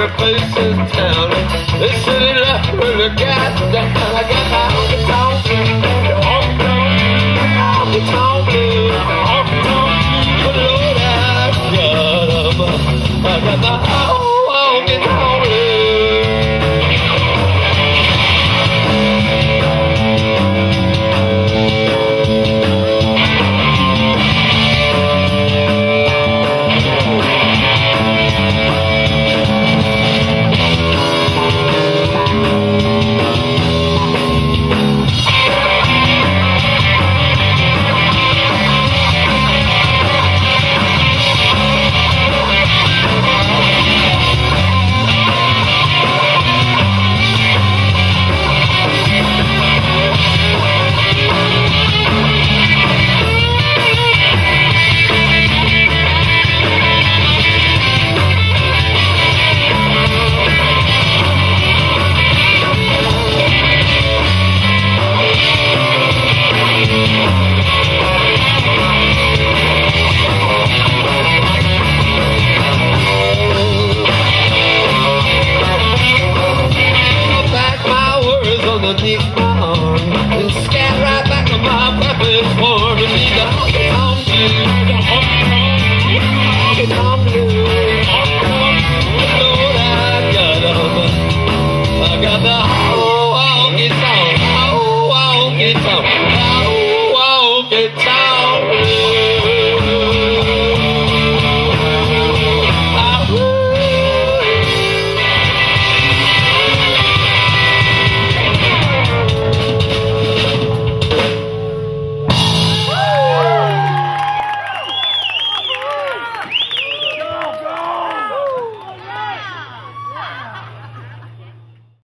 every place in town. They said left when I got down. I got my honky tonk, honky tonk, honky tonk, Lord, I got him. I got my